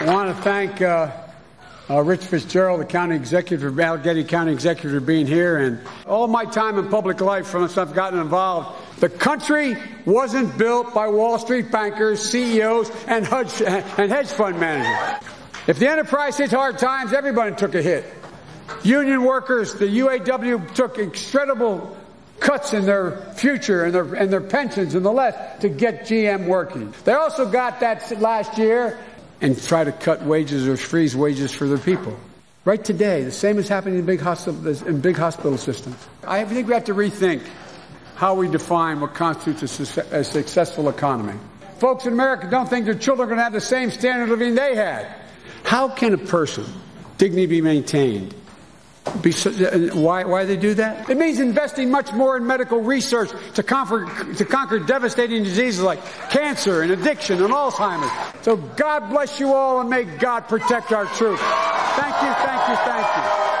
I want to thank uh, uh, Rich Fitzgerald, the county executive, Allegheny County executive, for being here, and all my time in public life from since I've gotten involved. The country wasn't built by Wall Street bankers, CEOs, and hedge, and hedge fund managers. If the enterprise hit hard times, everybody took a hit. Union workers, the UAW took incredible cuts in their future and their, and their pensions and the left to get GM working. They also got that last year and try to cut wages or freeze wages for their people. Right today, the same is happening in big hospital, in big hospital systems. I think we have to rethink how we define what constitutes a, a successful economy. Folks in America don't think their children are going to have the same standard of living they had. How can a person dignity be maintained Uh, why, why they do that? It means investing much more in medical research to conquer, to conquer devastating diseases like cancer and addiction and Alzheimer's. So God bless you all and may God protect our troops. Thank you, thank you, thank you.